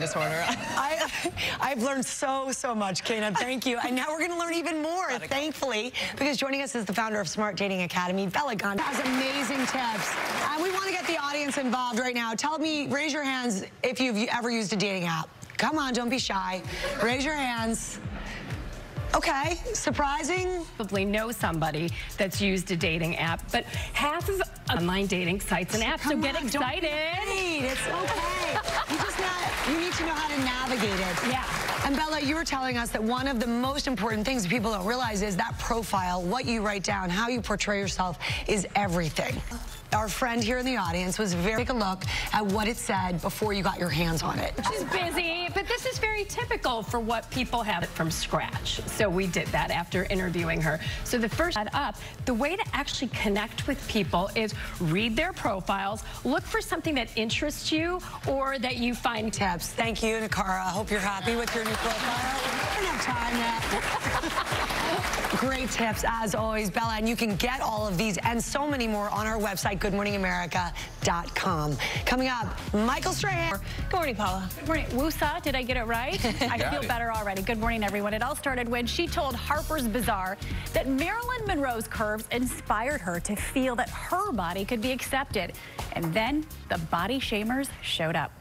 disorder. I, I've learned so, so much, Kayna. Thank you. And now we're going to learn even more, thankfully, because joining us is the founder of Smart Dating Academy, Bela Gandhi. Has amazing tips. And we want to get the audience involved right now. Tell me, raise your hands if you've ever used a dating app. Come on, don't be shy. Raise your hands. Okay, surprising. Probably know somebody that's used a dating app, but half of online dating sites and apps, Come so get on, excited. Don't be afraid. It's okay. Yeah. And Bela, you were telling us that one of the most important things people don't realize is that profile, what you write down, how you portray yourself is everything. Our friend here in the audience was very take a look at what it said before you got your hands on it. She's busy, but this is very typical for what people have from scratch. So we did that after interviewing her. So the first up, the way to actually connect with people is read their profiles, look for something that interests you or that you find Tips. Thank you, Nakara. I hope you're happy with your new profile. We don't have time yet. Great tips, as always, Bela. And you can get all of these and so many more on our website, goodmorningamerica.com. Coming up, Michael Strahan. Good morning, Paula. Good morning. Wusa, did I get it right? I feel better already. Good morning, everyone. It all started when she told Harper's Bazaar that Marilyn Monroe's curves inspired her to feel that her body could be accepted. And then the body shamers showed up.